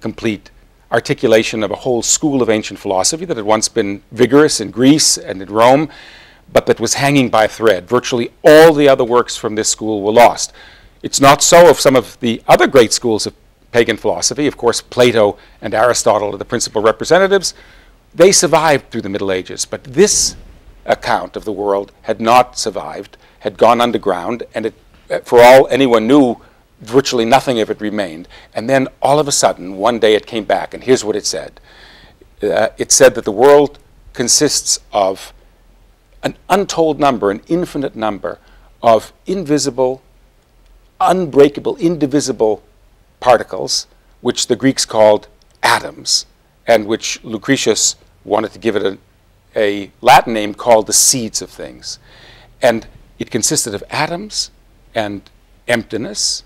complete articulation of a whole school of ancient philosophy that had once been vigorous in Greece and in Rome, but that was hanging by a thread. Virtually all the other works from this school were lost. It's not so of some of the other great schools of pagan philosophy. Of course, Plato and Aristotle are the principal representatives. They survived through the Middle Ages, but this account of the world had not survived, had gone underground, and it, for all anyone knew, virtually nothing of it remained. And then all of a sudden, one day it came back, and here's what it said uh, it said that the world consists of an untold number, an infinite number of invisible, unbreakable, indivisible particles, which the Greeks called atoms, and which Lucretius wanted to give it a, a Latin name called the seeds of things. And it consisted of atoms and emptiness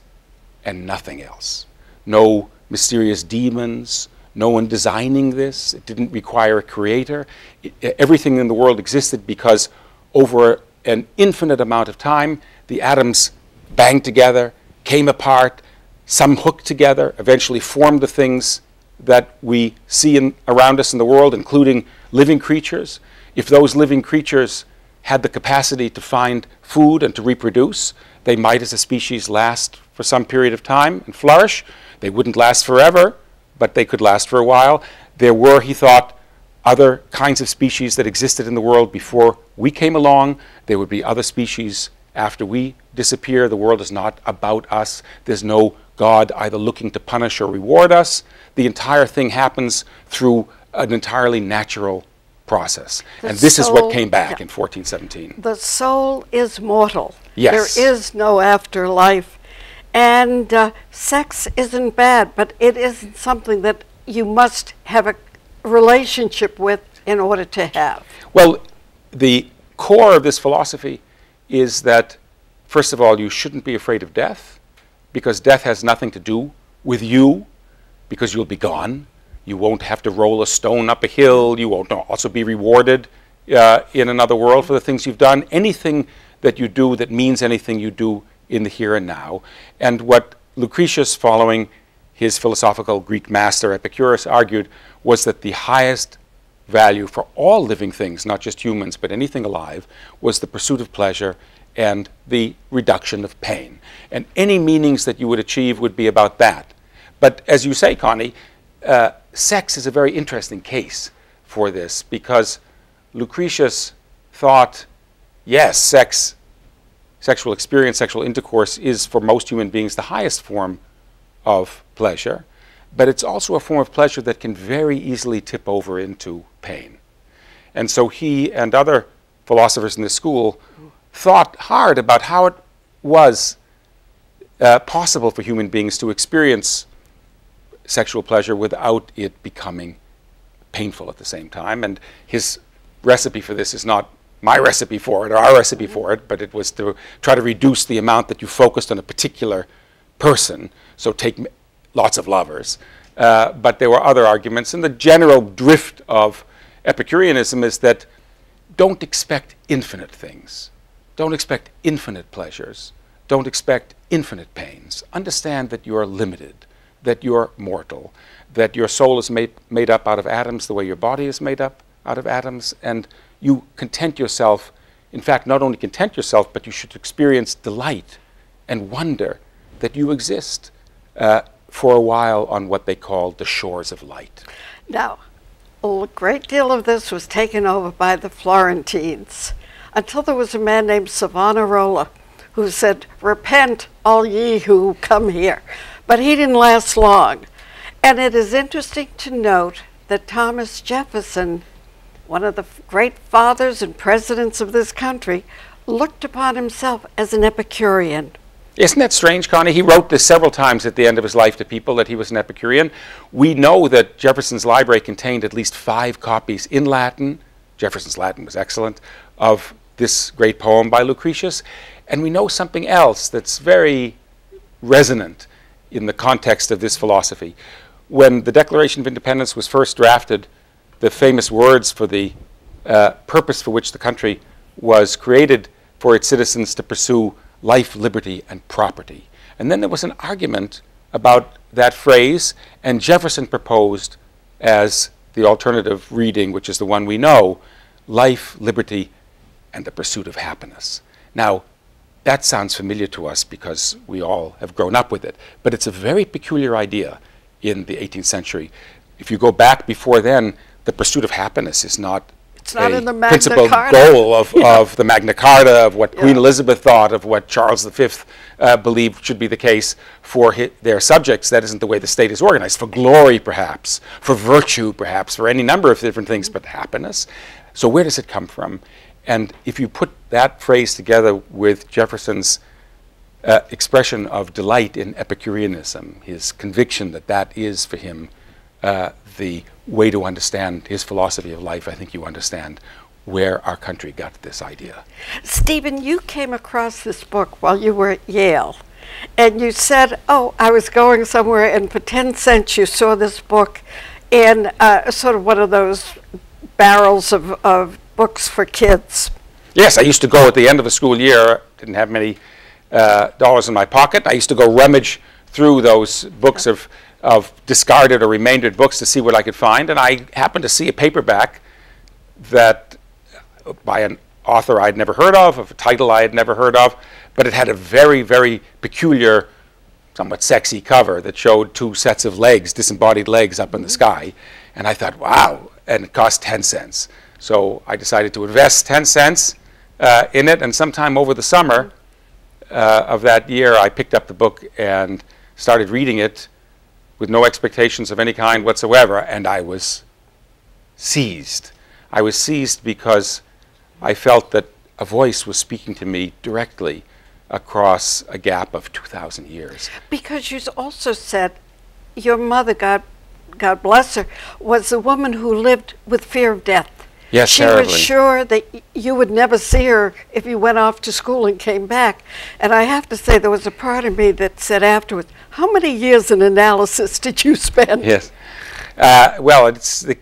and nothing else. No mysterious demons, no one designing this. It didn't require a creator. It, everything in the world existed because over an infinite amount of time, the atoms banged together, came apart, some hooked together, eventually formed the things that we see in, around us in the world, including living creatures. If those living creatures had the capacity to find food and to reproduce, they might, as a species, last for some period of time and flourish. They wouldn't last forever, but they could last for a while. There were, he thought, other kinds of species that existed in the world before we came along. There would be other species after we disappear. The world is not about us. There's no God either looking to punish or reward us. The entire thing happens through an entirely natural process. The and this soul- is what came back yeah. in 1417. The soul is mortal. Yes. There is no afterlife. And uh, sex isn't bad, but it isn't something that you must have a relationship with in order to have. Well, the core of this philosophy is that, first of all, you shouldn't be afraid of death because death has nothing to do with you because you'll be gone. You won't have to roll a stone up a hill. You won't also be rewarded uh, in another world for the things you've done. Anything that you do that means anything you do in the here and now. And what Lucretius, following his philosophical Greek master Epicurus, argued was that the highest value for all living things, not just humans, but anything alive, was the pursuit of pleasure and the reduction of pain. And any meanings that you would achieve would be about that. But as you say, Connie, uh, sex is a very interesting case for this because Lucretius thought, yes, sex, sexual experience, sexual intercourse is for most human beings the highest form of pleasure, but it's also a form of pleasure that can very easily tip over into pain. And so he and other philosophers in this school thought hard about how it was uh, possible for human beings to experience sexual pleasure without it becoming painful at the same time. And his recipe for this is not my recipe for it or our recipe for it, but it was to try to reduce the amount that you focused on a particular person. So take m- lots of lovers. Uh, but there were other arguments. And the general drift of Epicureanism is that don't expect infinite things. Don't expect infinite pleasures. Don't expect infinite pains. Understand that you are limited, that you're mortal, that your soul is made, made up out of atoms the way your body is made up out of atoms, and you content yourself. In fact, not only content yourself, but you should experience delight and wonder that you exist uh, for a while on what they call the shores of light. Now, a great deal of this was taken over by the Florentines until there was a man named Savonarola who said, Repent, all ye who come here. But he didn't last long. And it is interesting to note that Thomas Jefferson, one of the great fathers and presidents of this country, looked upon himself as an Epicurean. Isn't that strange, Connie? He wrote this several times at the end of his life to people that he was an Epicurean. We know that Jefferson's library contained at least five copies in Latin. Jefferson's Latin was excellent of this great poem by Lucretius. And we know something else that's very resonant in the context of this philosophy. When the Declaration of Independence was first drafted, the famous words for the uh, purpose for which the country was created for its citizens to pursue life, liberty, and property. And then there was an argument about that phrase, and Jefferson proposed as the alternative reading, which is the one we know life, liberty, and the pursuit of happiness. Now, that sounds familiar to us because we all have grown up with it, but it's a very peculiar idea in the 18th century. If you go back before then, the pursuit of happiness is not It's not in the Magna principal Carta. goal of, of the Magna Carta, of what Queen Elizabeth thought, of what Charles V uh, believed should be the case for hi- their subjects. That isn't the way the state is organized. For glory, perhaps, for virtue, perhaps, for any number of different things, but happiness. So, where does it come from? And if you put that phrase together with Jefferson's uh, expression of delight in Epicureanism, his conviction that that is for him uh, the way to understand his philosophy of life, I think you understand where our country got this idea. Stephen, you came across this book while you were at Yale, and you said, "Oh, I was going somewhere, and for ten cents, you saw this book in uh, sort of one of those barrels of, of books for kids." Yes, I used to go at the end of the school year, didn't have many uh, dollars in my pocket. I used to go rummage through those books of, of discarded or remaindered books to see what I could find. And I happened to see a paperback that by an author I'd never heard of, of a title I had never heard of, but it had a very, very peculiar, somewhat sexy cover that showed two sets of legs, disembodied legs up in the sky. And I thought, wow, and it cost 10 cents. So I decided to invest 10 cents uh, in it, and sometime over the summer uh, of that year, I picked up the book and started reading it with no expectations of any kind whatsoever, and I was seized. I was seized because I felt that a voice was speaking to me directly across a gap of 2,000 years. Because you also said your mother, God, God bless her, was a woman who lived with fear of death. Yes, she terribly. was sure that y- you would never see her if you went off to school and came back. And I have to say, there was a part of me that said afterwards, "How many years in analysis did you spend?" Yes. Uh, well, it's the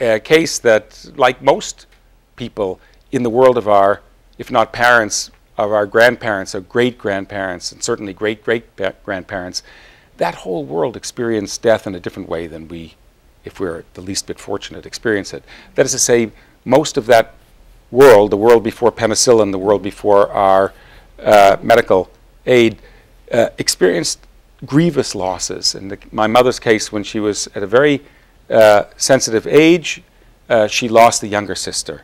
uh, case that, like most people in the world of our, if not parents, of our grandparents, or great grandparents, and certainly great great grandparents, that whole world experienced death in a different way than we, if we're the least bit fortunate, experience it. That is to say, most of that world, the world before penicillin, the world before our uh, medical aid, uh, experienced grievous losses. In the, my mother's case, when she was at a very uh, sensitive age, uh, she lost the younger sister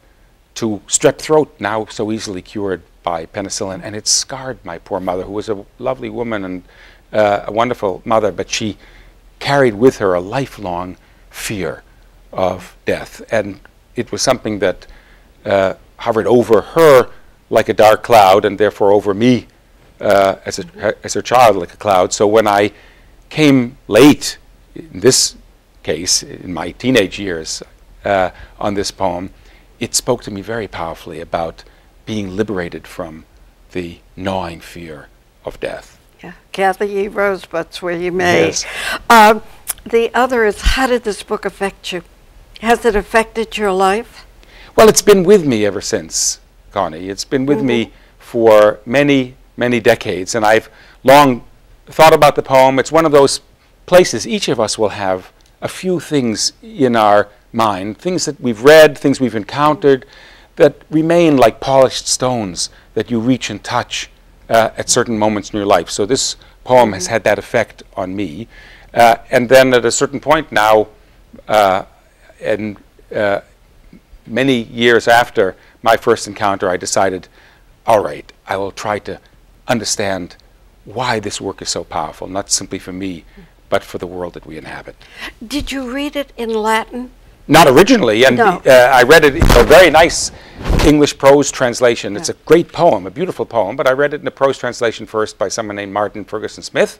to strep throat, now so easily cured by penicillin, and it scarred my poor mother, who was a lovely woman and uh, a wonderful mother, but she carried with her a lifelong fear of death, and it was something that uh, hovered over her like a dark cloud, and therefore over me uh, as, a, as her child like a cloud. So when I came late, in this case, in my teenage years, uh, on this poem, it spoke to me very powerfully about being liberated from the gnawing fear of death. Yeah. Gather ye rosebuds where you may. Yes. Um, the other is, how did this book affect you? Has it affected your life? Well, it's been with me ever since, Connie. It's been with me for many, many decades, and I've long thought about the poem. It's one of those places each of us will have a few things in our mind, things that we've read, things we've encountered, that remain like polished stones that you reach and touch uh, at certain moments in your life. So this poem has had that effect on me. Uh, and then at a certain point now, uh, and uh, many years after my first encounter, I decided, all right, I will try to understand why this work is so powerful, not simply for me, but for the world that we inhabit. Did you read it in Latin? Not originally, and No. uh, I read it in a very nice English prose translation. It's a great poem, a beautiful poem, but I read it in a prose translation first by someone named Martin Ferguson Smith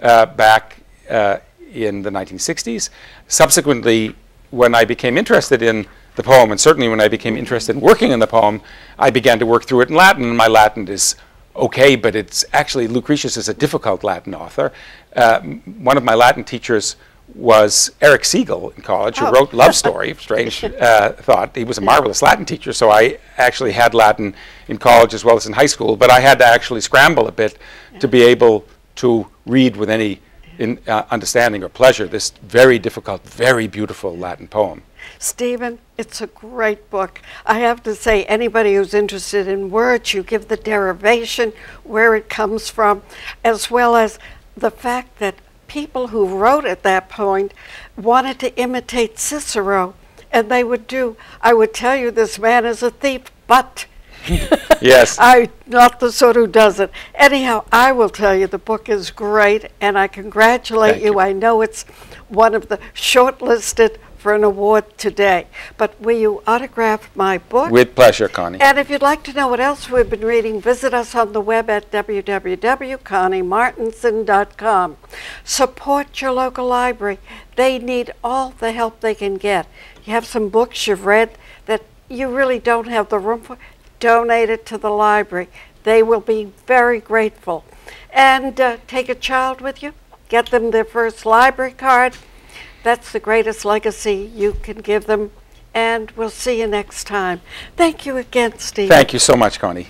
uh, back uh, in the 1960s. Subsequently, when I became interested in the poem, and certainly when I became interested in working in the poem, I began to work through it in Latin, and my Latin is okay, but it's actually, Lucretius is a difficult Latin author. Uh, one of my Latin teachers was Erich Segal in college, who Oh. wrote Love Story, strange uh, thought. He was a marvelous Latin teacher, so I actually had Latin in college as well as in high school, but I had to actually scramble a bit to be able to read with any in uh, understanding or pleasure this very difficult, very beautiful Latin poem. Stephen, it's a great book. I have to say, anybody who's interested in words, you give the derivation, where it comes from, as well as the fact that people who wrote at that point wanted to imitate Cicero, and they would do, I would tell you, this man is a thief, but. Yes. I'm not the sort who does it. Anyhow, I will tell you the book is great, and I congratulate you. you. I know it's one of the shortlisted for an award today. But will you autograph my book? With pleasure, Connie. and if you'd like to know what else we've been reading, visit us on the web at www.conniemartinson.com. Support your local library. They need all the help they can get. You have some books you've read that you really don't have the room for, donate it to the library. They will be very grateful. And uh, take a child with you, get them their first library card. That's the greatest legacy you can give them. And we'll see you next time. Thank you again, Steve. Thank you so much, Connie.